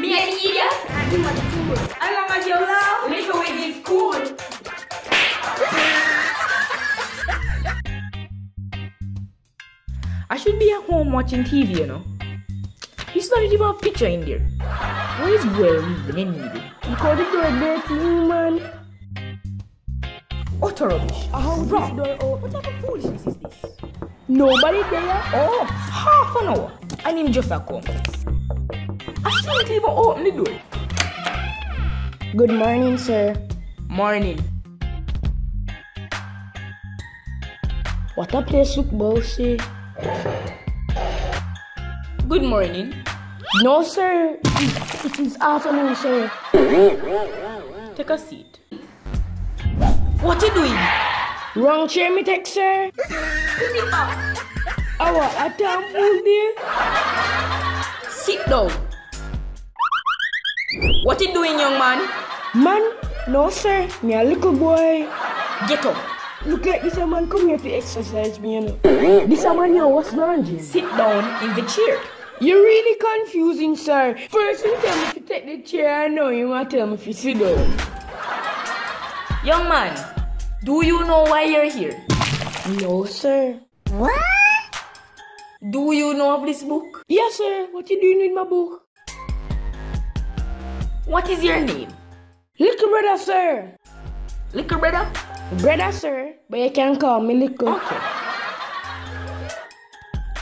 Me an idiot? And him a the fool. Long as you laugh, Little Wiz is cool. I should be at home watching TV, you know. He's not even a picture in there. Where is Will even needed? Because the a dirty, man. Utter rubbish. How Wrong. What type of foolishness is this? Nobody there. Oh, half an hour. And him just a come. I shouldn't even open the door. Good morning, sir. Morning. What place look bossy. Good morning. No, sir. It, is afternoon, sir. Take a seat. What you doing? Wrong chair, me take, sir. Our a damn fool there. Sit down. What you doing, young man? Man, no, sir. Me a little boy. Get up. Look like this a man come here to exercise me, you know. this a man here was lunges. Sit down in the chair. You're really confusing, sir. First you tell me to take the chair, and now you want to tell me to sit down. Young man, do you know why you're here? No, sir. What? Do you know of this book? Yes, sir. What you doing with my book? What is your name? Likkle Bredda, sir. Likkle Bredda? Bredda, sir. But you can call me little. Okay.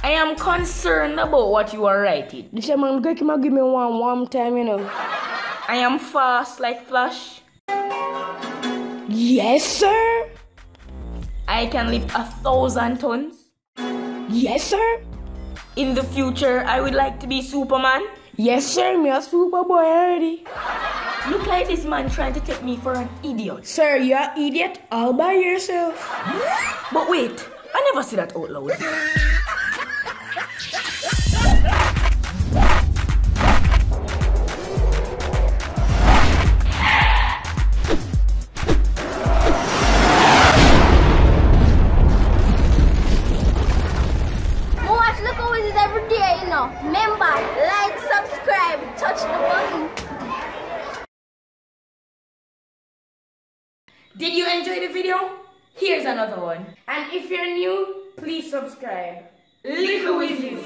I am concerned about what you are writing. This man give me one warm time, you know. I am fast like Flash. Yes, sir. I can lift a thousand tons. Yes, sir. In the future, I would like to be Superman. Yes, sir. Me a super boy already. Look like this man trying to take me for an idiot. Sir, you are idiot all by yourself. But wait, I never said that out loud. Mo like, subscribe, touch the button. Did you enjoy the video? Here's another one. And if you're new, please subscribe. Likkle Wizzies.